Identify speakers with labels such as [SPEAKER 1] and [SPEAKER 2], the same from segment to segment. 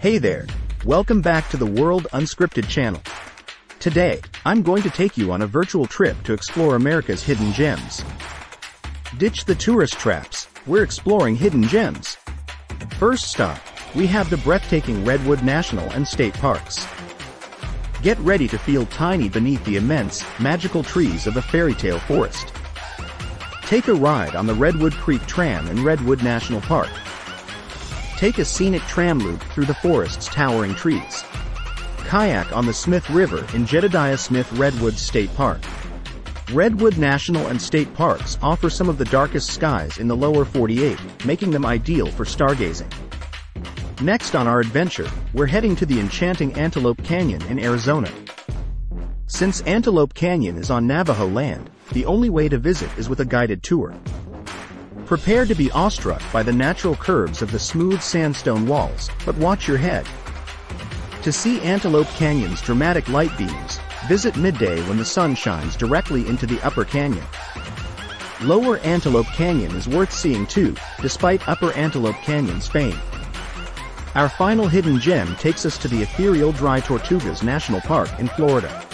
[SPEAKER 1] Hey there. Welcome back to the World Unscripted channel. Today, I'm going to take you on a virtual trip to explore America's hidden gems. Ditch the tourist traps. We're exploring hidden gems. First stop, we have the breathtaking Redwood National and State Parks. Get ready to feel tiny beneath the immense, magical trees of a fairy tale forest. Take a ride on the Redwood Creek Tram in Redwood National Park. Take a scenic tram loop through the forest's towering trees. Kayak on the Smith River in Jedediah Smith Redwood State Park. Redwood National and State Parks offer some of the darkest skies in the lower 48, making them ideal for stargazing. Next on our adventure, we're heading to the enchanting Antelope Canyon in Arizona. Since Antelope Canyon is on Navajo land, the only way to visit is with a guided tour. Prepare to be awestruck by the natural curves of the smooth sandstone walls, but watch your head. To see Antelope Canyon's dramatic light beams, visit midday when the sun shines directly into the upper canyon. Lower Antelope Canyon is worth seeing too, despite Upper Antelope Canyon's fame. Our final hidden gem takes us to the ethereal Dry Tortugas National Park in Florida.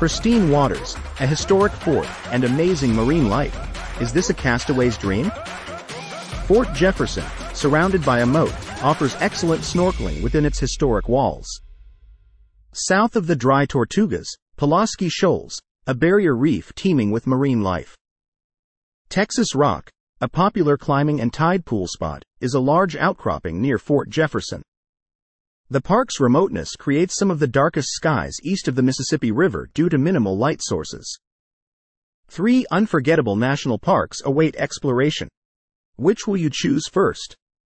[SPEAKER 1] Pristine waters, a historic fort, and amazing marine life. Is this a castaway's dream? Fort Jefferson, surrounded by a moat, offers excellent snorkeling within its historic walls. South of the Dry Tortugas, Pulaski Shoals, a barrier reef teeming with marine life. Texas Rock, a popular climbing and tide pool spot, is a large outcropping near Fort Jefferson. The park's remoteness creates some of the darkest skies east of the Mississippi River due to minimal light sources. Three unforgettable national parks await exploration. Which will you choose first?